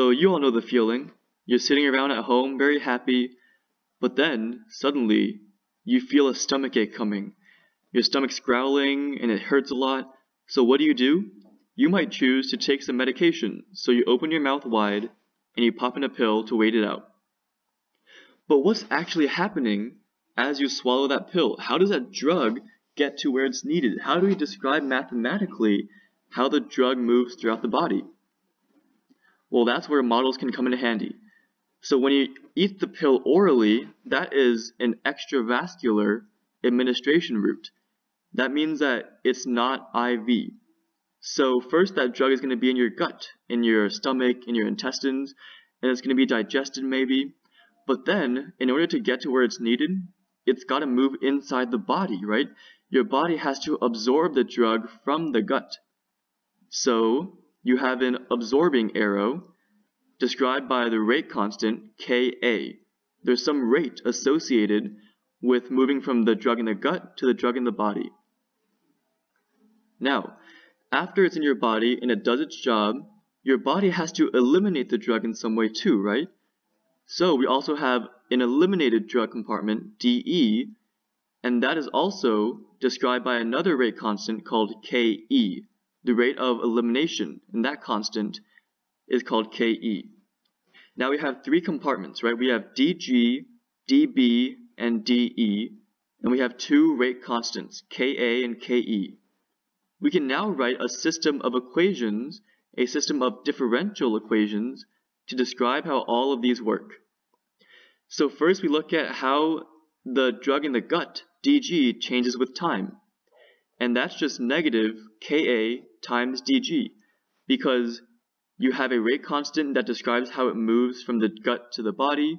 So you all know the feeling. You're sitting around at home very happy, but then suddenly you feel a stomach ache coming. Your stomach's growling and it hurts a lot. So what do you do? You might choose to take some medication. So you open your mouth wide and you pop in a pill to wait it out. But what's actually happening as you swallow that pill? How does that drug get to where it's needed? How do we describe mathematically how the drug moves throughout the body? Well, that's where models can come in handy. So when you eat the pill orally, that is an extravascular administration route. That means that it's not IV. So first that drug is going to be in your gut, in your stomach, in your intestines, and it's going to be digested maybe. But then, in order to get to where it's needed, it's got to move inside the body, right? Your body has to absorb the drug from the gut. So you have an absorbing arrow described by the rate constant Ka. There's some rate associated with moving from the drug in the gut to the drug in the body. Now, after it's in your body and it does its job, your body has to eliminate the drug in some way too, right? So we also have an eliminated drug compartment, DE, and that is also described by another rate constant called KE the rate of elimination, and that constant is called Ke. Now we have three compartments, right? We have dg, dB, and de, and we have two rate constants, Ka and Ke. We can now write a system of equations, a system of differential equations, to describe how all of these work. So first we look at how the drug in the gut, dg, changes with time. And that's just negative Ka times dg because you have a rate constant that describes how it moves from the gut to the body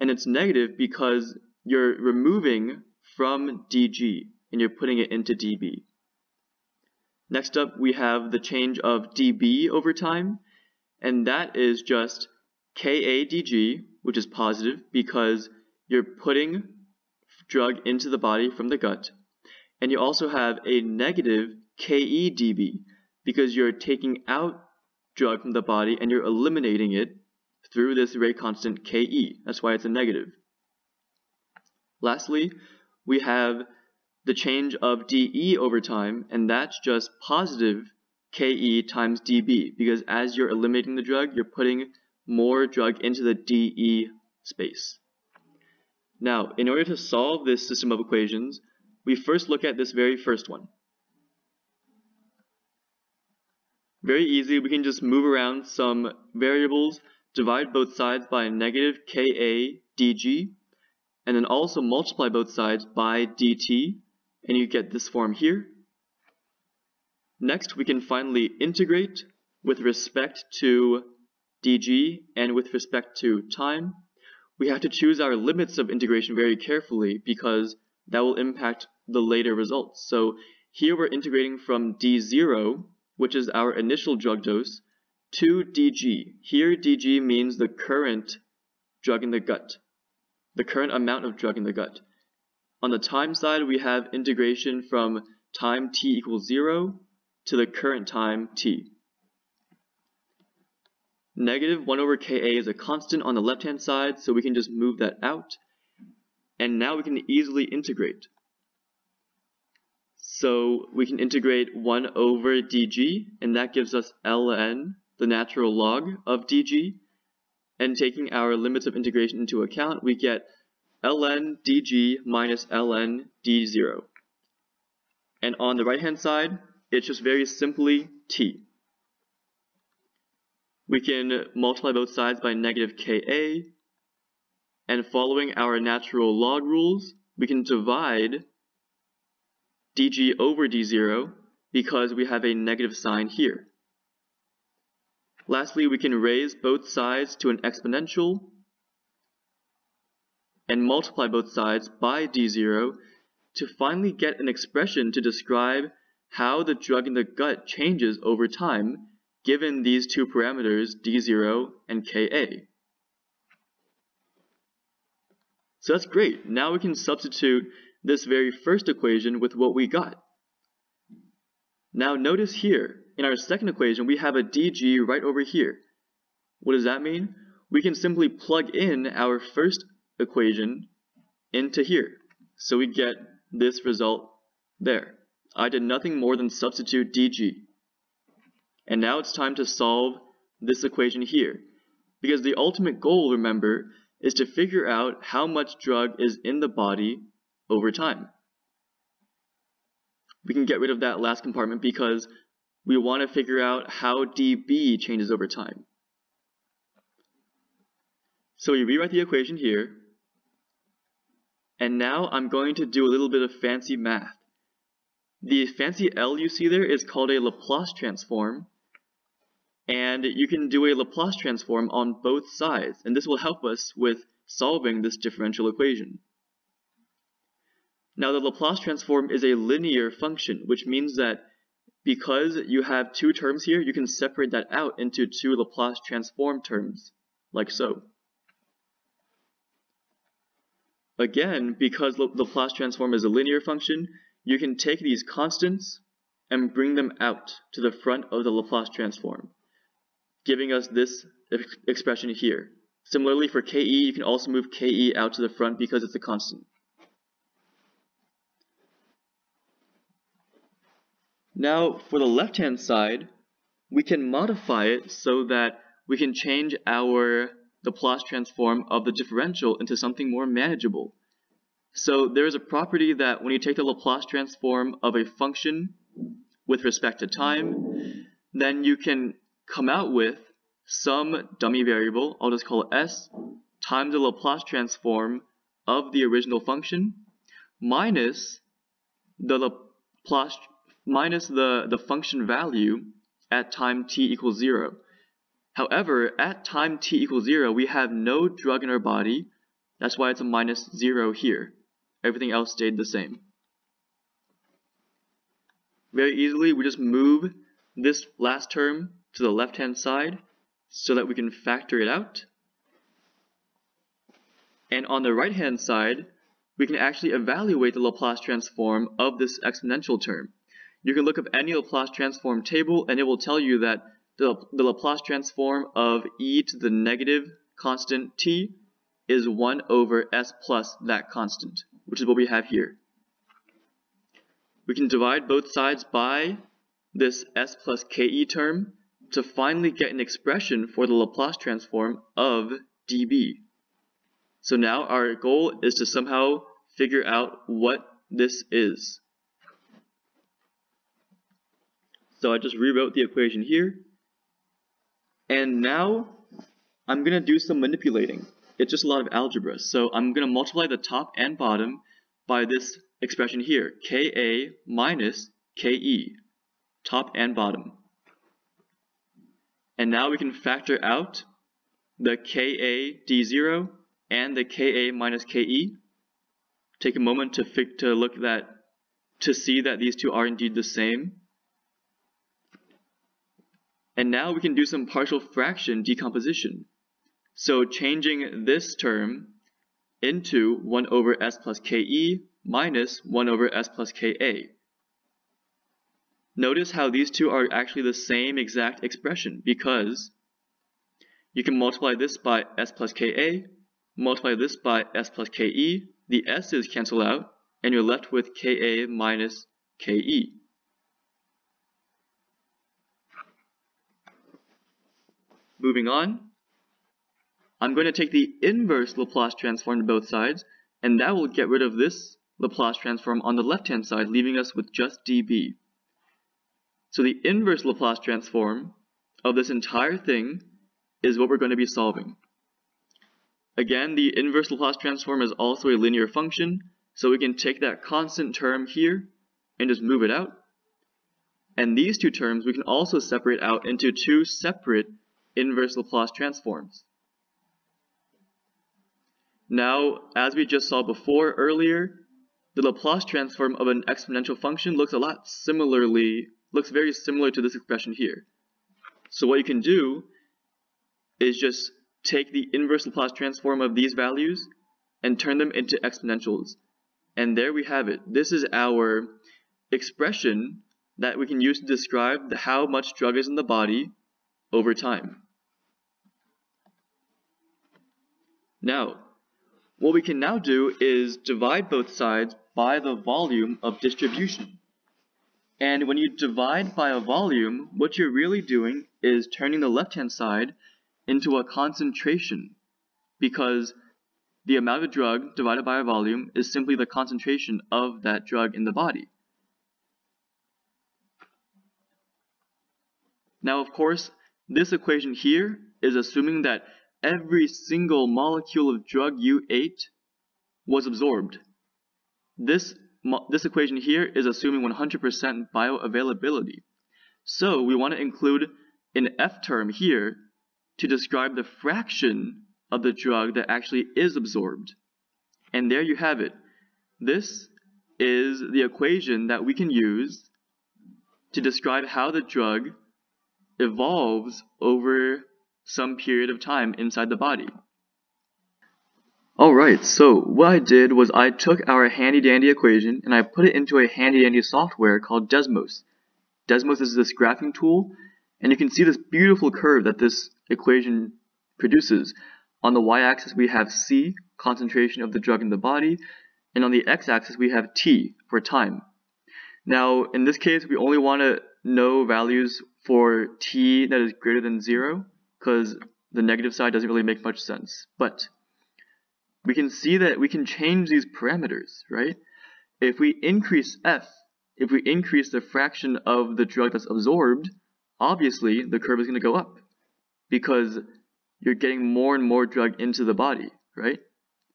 and it's negative because you're removing from dg and you're putting it into dB. Next up we have the change of dB over time and that is just Ka dg which is positive because you're putting drug into the body from the gut and you also have a negative KEDB because you're taking out drug from the body and you're eliminating it through this rate constant Ke. That's why it's a negative. Lastly, we have the change of dE over time, and that's just positive Ke times dB, because as you're eliminating the drug, you're putting more drug into the dE space. Now, in order to solve this system of equations, we first look at this very first one. Very easy, we can just move around some variables, divide both sides by negative Ka dg, and then also multiply both sides by dt, and you get this form here. Next, we can finally integrate with respect to dg and with respect to time. We have to choose our limits of integration very carefully because that will impact the later results. So here we're integrating from d0 which is our initial drug dose, to dg. Here dg means the current drug in the gut, the current amount of drug in the gut. On the time side, we have integration from time t equals 0 to the current time t. Negative 1 over Ka is a constant on the left-hand side, so we can just move that out. And now we can easily integrate. So we can integrate 1 over dg, and that gives us ln, the natural log of dg. And taking our limits of integration into account, we get ln dg minus ln d0. And on the right hand side, it's just very simply t. We can multiply both sides by negative ka, and following our natural log rules, we can divide dg over d0 because we have a negative sign here. Lastly, we can raise both sides to an exponential and multiply both sides by d0 to finally get an expression to describe how the drug in the gut changes over time given these two parameters d0 and ka. So that's great. Now we can substitute this very first equation with what we got. Now notice here, in our second equation, we have a dg right over here. What does that mean? We can simply plug in our first equation into here. So we get this result there. I did nothing more than substitute dg. And now it's time to solve this equation here. Because the ultimate goal, remember, is to figure out how much drug is in the body over time. We can get rid of that last compartment because we want to figure out how dB changes over time. So we rewrite the equation here, and now I'm going to do a little bit of fancy math. The fancy L you see there is called a Laplace transform, and you can do a Laplace transform on both sides, and this will help us with solving this differential equation. Now the Laplace transform is a linear function, which means that because you have two terms here, you can separate that out into two Laplace transform terms, like so. Again, because the Laplace transform is a linear function, you can take these constants and bring them out to the front of the Laplace transform, giving us this expression here. Similarly, for ke, you can also move ke out to the front because it's a constant. Now, for the left-hand side, we can modify it so that we can change our the Laplace transform of the differential into something more manageable. So there is a property that when you take the Laplace transform of a function with respect to time, then you can come out with some dummy variable, I'll just call it s, times the Laplace transform of the original function minus the Laplace minus the, the function value at time t equals 0. However, at time t equals 0, we have no drug in our body. That's why it's a minus 0 here. Everything else stayed the same. Very easily, we just move this last term to the left-hand side so that we can factor it out. And on the right-hand side, we can actually evaluate the Laplace transform of this exponential term. You can look up any Laplace transform table and it will tell you that the, the Laplace transform of e to the negative constant t is 1 over s plus that constant, which is what we have here. We can divide both sides by this s plus ke term to finally get an expression for the Laplace transform of dB. So now our goal is to somehow figure out what this is. So I just rewrote the equation here and now I'm going to do some manipulating. It's just a lot of algebra. So I'm going to multiply the top and bottom by this expression here, Ka minus Ke, top and bottom. And now we can factor out the Ka d0 and the Ka minus Ke. Take a moment to, to look that to see that these two are indeed the same. And now we can do some partial fraction decomposition. So changing this term into 1 over s plus ke minus 1 over s plus ka. Notice how these two are actually the same exact expression because you can multiply this by s plus ka, multiply this by s plus ke, the s's cancel out, and you're left with ka minus ke. Moving on, I'm going to take the inverse Laplace transform to both sides, and that will get rid of this Laplace transform on the left-hand side, leaving us with just dB. So the inverse Laplace transform of this entire thing is what we're going to be solving. Again, the inverse Laplace transform is also a linear function, so we can take that constant term here and just move it out. And these two terms we can also separate out into two separate inverse Laplace transforms. Now, as we just saw before earlier, the Laplace transform of an exponential function looks a lot similarly, looks very similar to this expression here. So what you can do is just take the inverse Laplace transform of these values and turn them into exponentials. And there we have it. This is our expression that we can use to describe how much drug is in the body over time. Now, what we can now do is divide both sides by the volume of distribution. And when you divide by a volume, what you're really doing is turning the left-hand side into a concentration because the amount of drug divided by a volume is simply the concentration of that drug in the body. Now, of course, this equation here is assuming that every single molecule of drug you ate was absorbed. This, this equation here is assuming 100% bioavailability. So we want to include an F term here to describe the fraction of the drug that actually is absorbed. And there you have it. This is the equation that we can use to describe how the drug evolves over some period of time inside the body. Alright, so what I did was I took our handy dandy equation and I put it into a handy dandy software called Desmos. Desmos is this graphing tool and you can see this beautiful curve that this equation produces. On the y-axis we have C, concentration of the drug in the body, and on the x-axis we have T, for time. Now, in this case, we only want to know values for T that is greater than 0, because the negative side doesn't really make much sense. But we can see that we can change these parameters, right? If we increase F, if we increase the fraction of the drug that's absorbed, obviously the curve is going to go up because you're getting more and more drug into the body, right?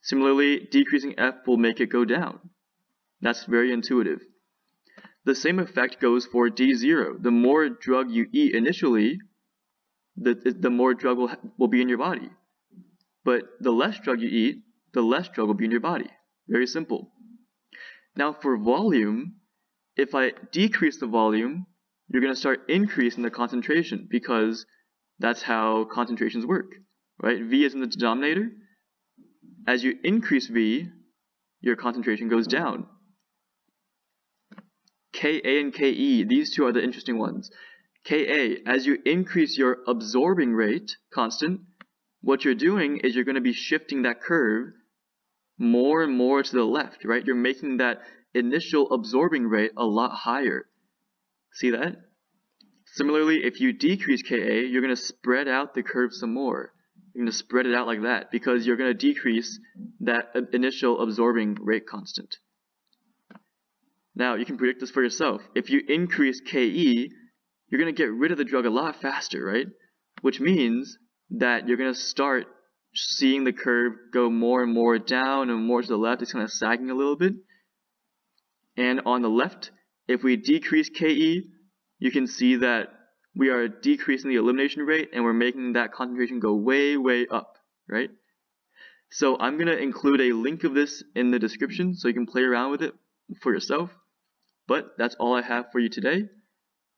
Similarly, decreasing F will make it go down. That's very intuitive. The same effect goes for D0. The more drug you eat initially, the, the more drug will, will be in your body. But the less drug you eat, the less drug will be in your body. Very simple. Now for volume, if I decrease the volume, you're going to start increasing the concentration because that's how concentrations work, right? V is in the denominator. As you increase V, your concentration goes down. Ka and Ke, these two are the interesting ones. Ka, as you increase your absorbing rate constant, what you're doing is you're going to be shifting that curve more and more to the left, right? You're making that initial absorbing rate a lot higher. See that? Similarly, if you decrease Ka, you're going to spread out the curve some more. You're going to spread it out like that because you're going to decrease that initial absorbing rate constant. Now, you can predict this for yourself. If you increase Ke, you're going to get rid of the drug a lot faster, right? Which means that you're going to start seeing the curve go more and more down and more to the left. It's kind of sagging a little bit. And on the left, if we decrease Ke, you can see that we are decreasing the elimination rate and we're making that concentration go way, way up, right? So I'm going to include a link of this in the description so you can play around with it for yourself. But that's all I have for you today.